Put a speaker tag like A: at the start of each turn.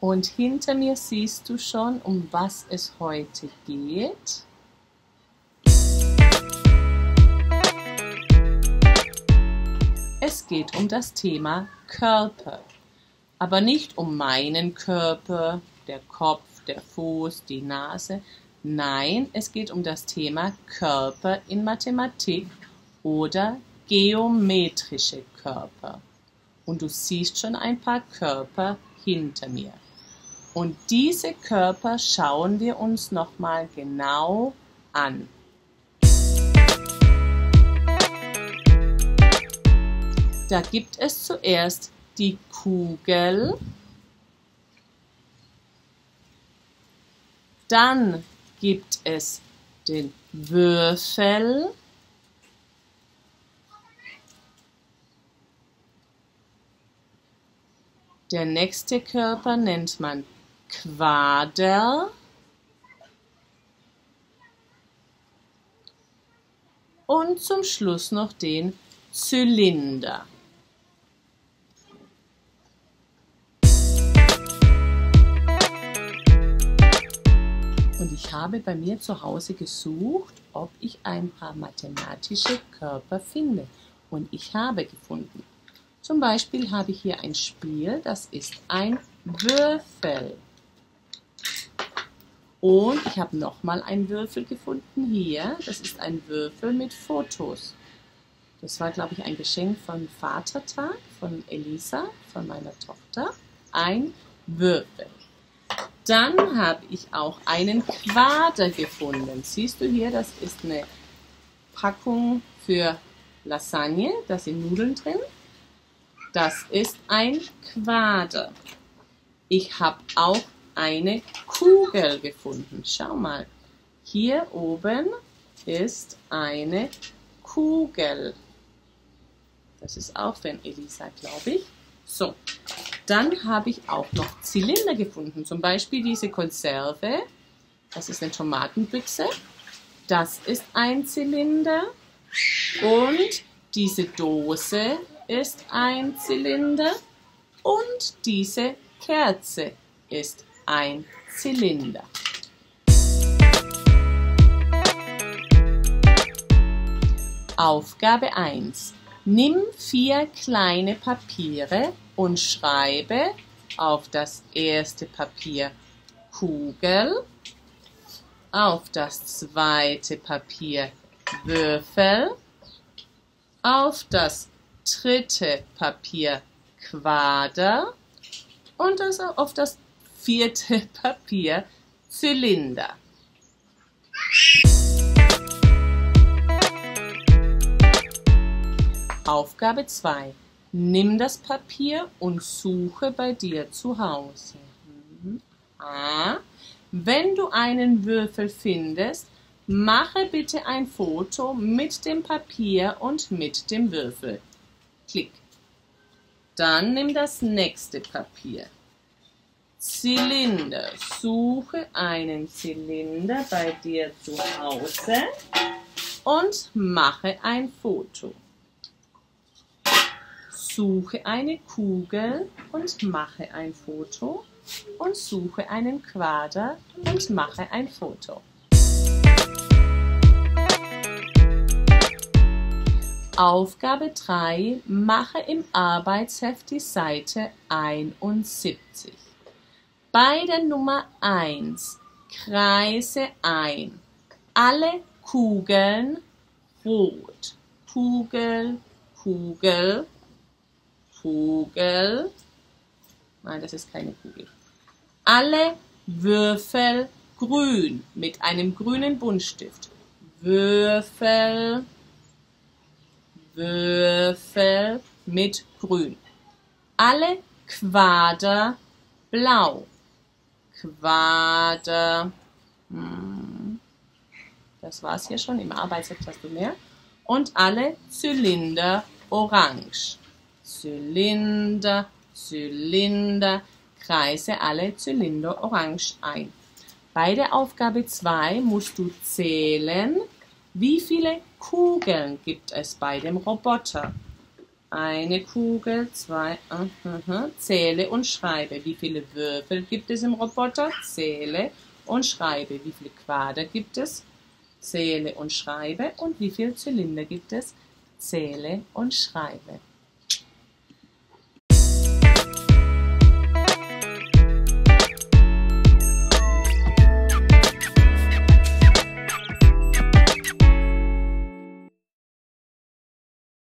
A: Und hinter mir siehst du schon, um was es heute geht. Es geht um das Thema Körper, aber nicht um meinen Körper, der Kopf, der Fuß, die Nase. Nein, es geht um das Thema Körper in Mathematik oder geometrische Körper. Und du siehst schon ein paar Körper hinter mir. Und diese Körper schauen wir uns nochmal genau an. Da gibt es zuerst die Kugel, dann gibt es den Würfel, Der nächste Körper nennt man Quader. Und zum Schluss noch den Zylinder. Und ich habe bei mir zu Hause gesucht, ob ich ein paar mathematische Körper finde. Und ich habe gefunden. Zum Beispiel habe ich hier ein Spiel, das ist ein Würfel. Und ich habe nochmal einen Würfel gefunden hier. Das ist ein Würfel mit Fotos. Das war, glaube ich, ein Geschenk von Vatertag von Elisa, von meiner Tochter. Ein Würfel. Dann habe ich auch einen Quader gefunden. Siehst du hier, das ist eine Packung für Lasagne. Da sind Nudeln drin. Das ist ein Quader. Ich habe auch eine Kugel gefunden. Schau mal. Hier oben ist eine Kugel. Das ist auch von Elisa, glaube ich. So, dann habe ich auch noch Zylinder gefunden. Zum Beispiel diese Konserve. Das ist eine Tomatenbüchse. Das ist ein Zylinder. Und diese Dose ist ein Zylinder und diese Kerze ist ein Zylinder. Aufgabe 1. Nimm vier kleine Papiere und schreibe auf das erste Papier Kugel, auf das zweite Papier Würfel, auf das dritte Papier Quader und das auf das vierte Papier Zylinder. Aufgabe 2. Nimm das Papier und suche bei dir zu Hause. Mhm. A. Wenn du einen Würfel findest, mache bitte ein Foto mit dem Papier und mit dem Würfel. Klick. Dann nimm das nächste Papier. Zylinder. Suche einen Zylinder bei dir zu Hause und mache ein Foto. Suche eine Kugel und mache ein Foto und suche einen Quader und mache ein Foto. Aufgabe 3. Mache im Arbeitsheft die Seite 71. Bei der Nummer 1 kreise ein alle Kugeln rot. Kugel, Kugel, Kugel. Nein, das ist keine Kugel. Alle Würfel grün mit einem grünen Buntstift. Würfel, Würfel mit Grün. Alle Quader blau. Quader. Hm. Das war's hier schon. Im Arbeitsheft hast du mehr. Und alle Zylinder orange. Zylinder, Zylinder. Kreise alle Zylinder orange ein. Bei der Aufgabe 2 musst du zählen, wie viele Kugeln gibt es bei dem Roboter? Eine Kugel, zwei, uh, uh, zähle und schreibe. Wie viele Würfel gibt es im Roboter? Zähle und schreibe. Wie viele Quader gibt es? Zähle und schreibe. Und wie viele Zylinder gibt es? Zähle und schreibe.